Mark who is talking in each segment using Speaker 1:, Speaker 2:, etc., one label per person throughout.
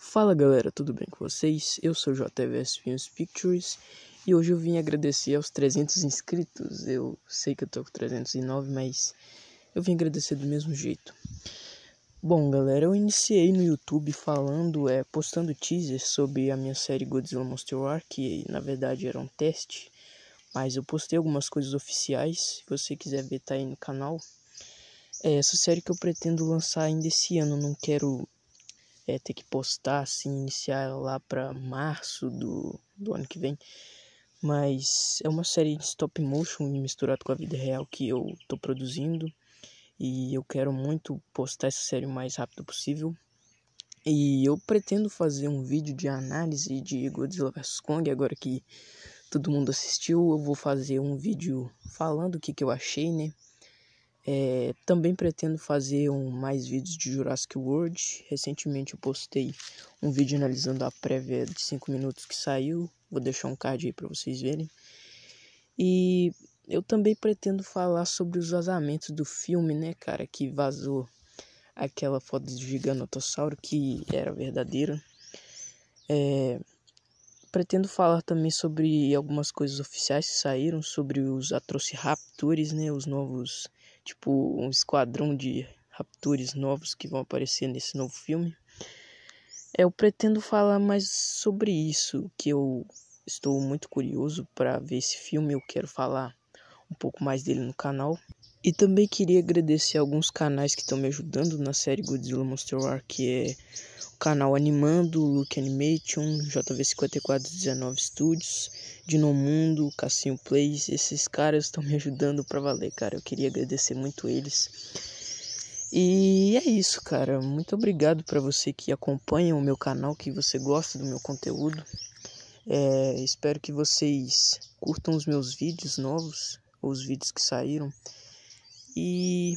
Speaker 1: Fala galera, tudo bem com vocês? Eu sou JVS Films Pictures e hoje eu vim agradecer aos 300 inscritos. Eu sei que eu tô com 309, mas eu vim agradecer do mesmo jeito. Bom galera, eu iniciei no YouTube falando, é, postando teasers sobre a minha série Godzilla Monster War, que na verdade era um teste, mas eu postei algumas coisas oficiais. Se você quiser ver, tá aí no canal. É essa série que eu pretendo lançar ainda esse ano, não quero é, ter que postar, assim, iniciar lá para março do, do ano que vem. Mas é uma série de stop motion misturado com a vida real que eu tô produzindo. E eu quero muito postar essa série o mais rápido possível. E eu pretendo fazer um vídeo de análise de Godzilla vs Kong, agora que todo mundo assistiu, eu vou fazer um vídeo falando o que, que eu achei, né? É, também pretendo fazer um, mais vídeos de Jurassic World. Recentemente eu postei um vídeo analisando a prévia de 5 minutos que saiu. Vou deixar um card aí para vocês verem. E eu também pretendo falar sobre os vazamentos do filme, né, cara, que vazou aquela foto do Giganotossauro que era verdadeira. É, pretendo falar também sobre algumas coisas oficiais que saíram sobre os Atrociraptors, né, os novos tipo um esquadrão de raptores novos que vão aparecer nesse novo filme. Eu pretendo falar mais sobre isso, que eu estou muito curioso para ver esse filme, eu quero falar um pouco mais dele no canal. E também queria agradecer alguns canais que estão me ajudando na série Godzilla Monster War, que é o canal Animando, Look Animation, JV5419 Studios, Dinomundo, Cassinho Plays. Esses caras estão me ajudando pra valer, cara. Eu queria agradecer muito eles. E é isso, cara. Muito obrigado para você que acompanha o meu canal, que você gosta do meu conteúdo. É, espero que vocês curtam os meus vídeos novos, os vídeos que saíram. E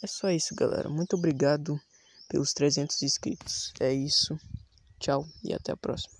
Speaker 1: é só isso, galera. Muito obrigado pelos 300 inscritos. É isso. Tchau e até a próxima.